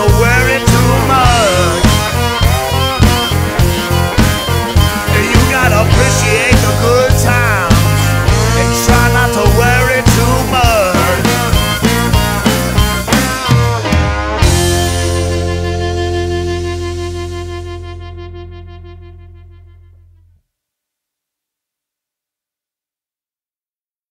no way.